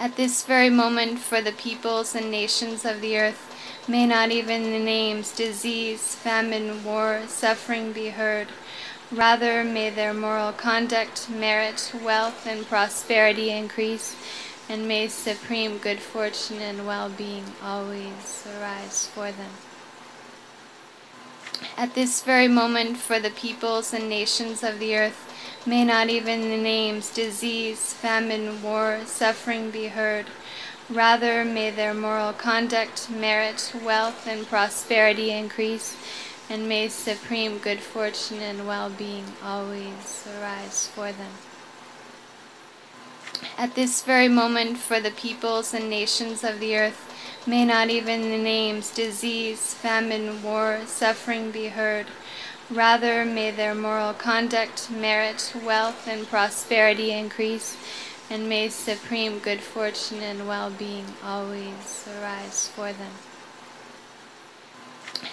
At this very moment, for the peoples and nations of the earth, may not even the names disease, famine, war, suffering be heard. Rather, may their moral conduct, merit, wealth, and prosperity increase, and may supreme good fortune and well-being always arise for them. At this very moment, for the peoples and nations of the earth, may not even the names disease, famine, war, suffering be heard. Rather, may their moral conduct, merit, wealth, and prosperity increase, and may supreme good fortune and well-being always arise for them. At this very moment, for the peoples and nations of the earth, may not even the names disease, famine, war, suffering be heard. Rather, may their moral conduct, merit, wealth, and prosperity increase, and may supreme good fortune and well-being always arise for them.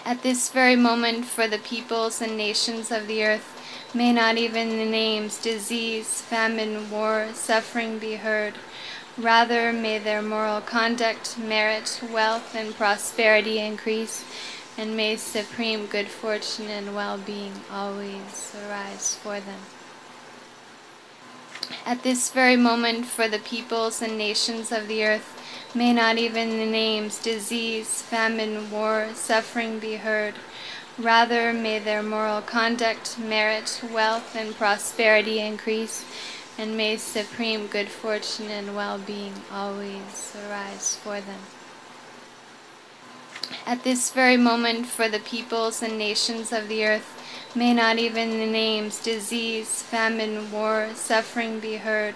At this very moment, for the peoples and nations of the earth, may not even the names disease, famine, war, suffering be heard. Rather, may their moral conduct, merit, wealth, and prosperity increase, and may supreme good fortune and well-being always arise for them. At this very moment, for the peoples and nations of the earth, may not even the names disease, famine, war, suffering be heard. Rather, may their moral conduct, merit, wealth, and prosperity increase, and may supreme good fortune and well-being always arise for them. At this very moment, for the peoples and nations of the earth, may not even the names disease, famine, war, suffering be heard.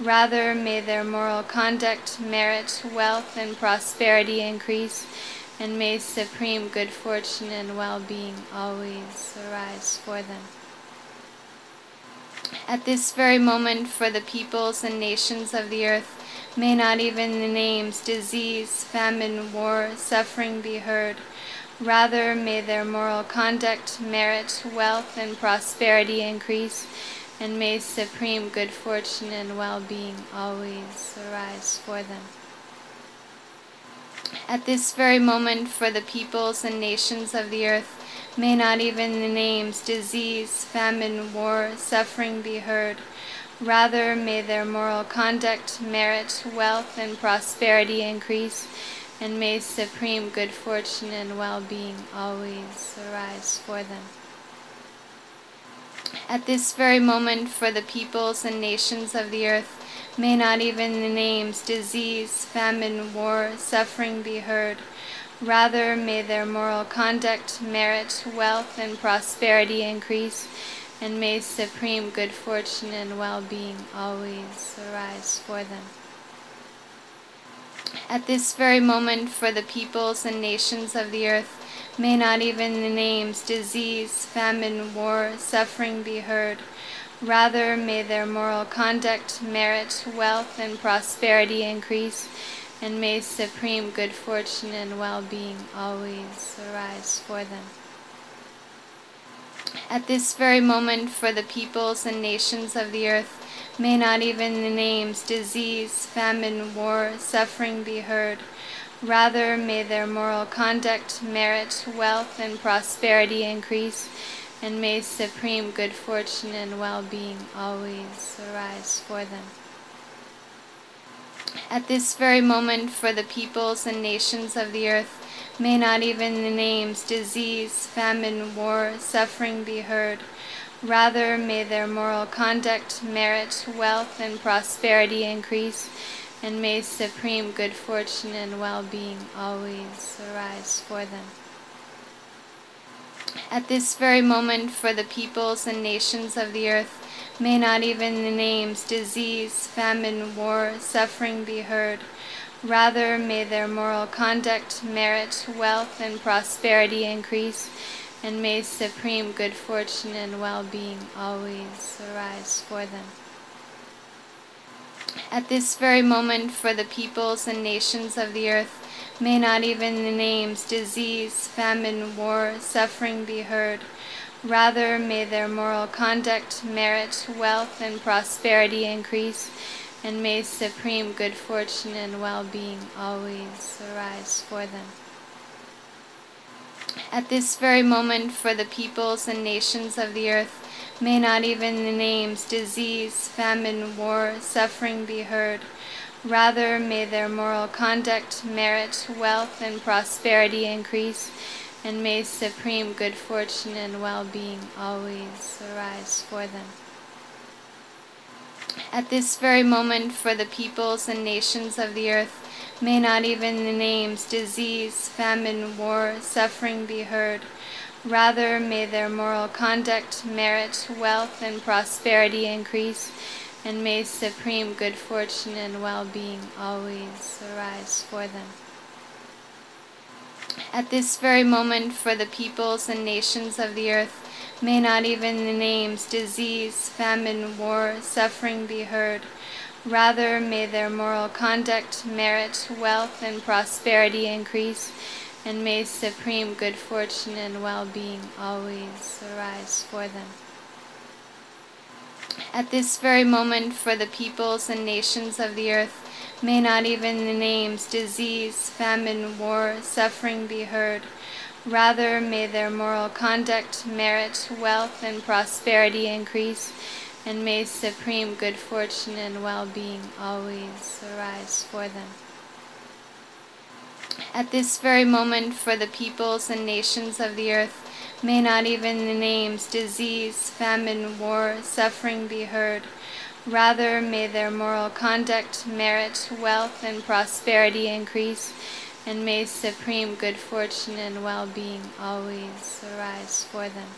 Rather, may their moral conduct, merit, wealth, and prosperity increase, and may supreme good fortune and well-being always arise for them. At this very moment, for the peoples and nations of the earth, may not even the names disease, famine, war, suffering be heard. Rather, may their moral conduct, merit, wealth, and prosperity increase, and may supreme good fortune and well-being always arise for them. At this very moment, for the peoples and nations of the earth, may not even the names disease, famine, war, suffering be heard. Rather, may their moral conduct, merit, wealth, and prosperity increase, and may supreme good fortune and well-being always arise for them. At this very moment, for the peoples and nations of the earth, may not even the names disease, famine, war, suffering be heard. Rather, may their moral conduct, merit, wealth, and prosperity increase, and may supreme good fortune and well-being always arise for them. At this very moment, for the peoples and nations of the earth, may not even the names disease, famine, war, suffering be heard. Rather, may their moral conduct, merit, wealth, and prosperity increase, and may supreme good fortune and well-being always arise for them. At this very moment, for the peoples and nations of the earth, may not even the names disease, famine, war, suffering be heard. Rather, may their moral conduct, merit, wealth, and prosperity increase, and may supreme good fortune and well-being always arise for them. At this very moment, for the peoples and nations of the earth, may not even the names disease, famine, war, suffering be heard. Rather, may their moral conduct, merit, wealth, and prosperity increase, and may supreme good fortune and well-being always arise for them. At this very moment, for the peoples and nations of the earth, may not even the names disease, famine, war, suffering be heard. Rather, may their moral conduct, merit, wealth, and prosperity increase, and may supreme good fortune and well-being always arise for them. At this very moment, for the peoples and nations of the earth, may not even the names disease, famine, war, suffering be heard. Rather, may their moral conduct, merit, wealth, and prosperity increase, and may supreme good fortune and well-being always arise for them. At this very moment, for the peoples and nations of the earth, may not even the names disease, famine, war, suffering be heard. Rather, may their moral conduct, merit, wealth, and prosperity increase, and may supreme good fortune and well-being always arise for them. At this very moment, for the peoples and nations of the earth, may not even the names disease, famine, war, suffering be heard. Rather, may their moral conduct, merit, wealth, and prosperity increase, and may supreme good fortune and well-being always arise for them. At this very moment, for the peoples and nations of the earth, may not even the names disease, famine, war, suffering be heard. Rather, may their moral conduct, merit, wealth, and prosperity increase, and may supreme good fortune and well-being always arise for them. At this very moment, for the peoples and nations of the earth, may not even the names disease, famine, war, suffering be heard. Rather, may their moral conduct, merit, wealth, and prosperity increase, and may supreme good fortune and well-being always arise for them. At this very moment, for the peoples and nations of the earth, may not even the names disease, famine, war, suffering be heard. Rather, may their moral conduct, merit, wealth, and prosperity increase, and may supreme good fortune and well-being always arise for them.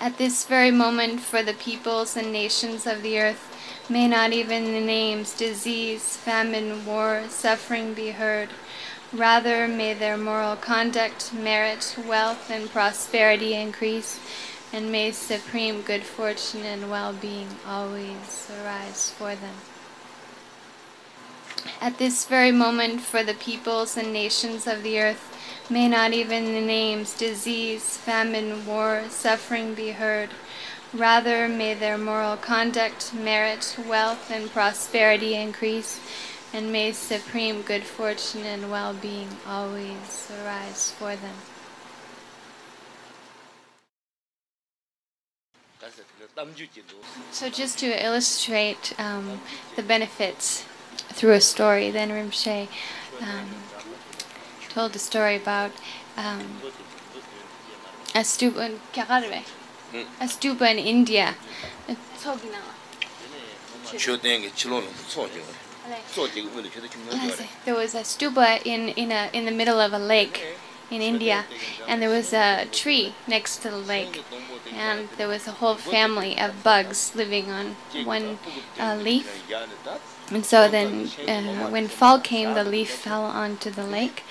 At this very moment, for the peoples and nations of the earth, may not even the names disease, famine, war, suffering be heard. Rather, may their moral conduct, merit, wealth, and prosperity increase, and may supreme good fortune and well-being always arise for them. At this very moment, for the peoples and nations of the earth, may not even the names disease, famine, war, suffering be heard. Rather, may their moral conduct, merit, wealth, and prosperity increase, and may supreme good fortune and well-being always arise for them. So just to illustrate um, the benefits through a story, then Rinpoche um, told a story about um, a stupa, a stupa in India. There was a stupa in, in, a, in the middle of a lake in India, and there was a tree next to the lake, and there was a whole family of bugs living on one uh, leaf. And so then, uh, when fall came, the leaf fell onto the lake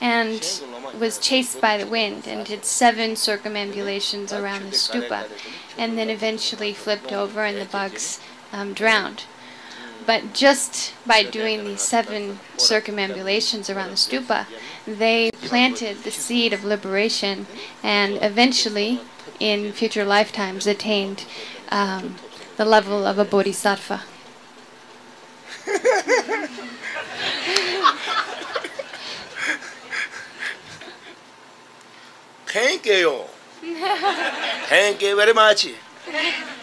and was chased by the wind and did seven circumambulations around the stupa, and then eventually flipped over, and the bugs um, drowned. But just by doing these seven circumambulations around the stupa, they planted the seed of liberation and eventually, in future lifetimes, attained um, the level of a bodhisattva. Thank you. Thank you very much.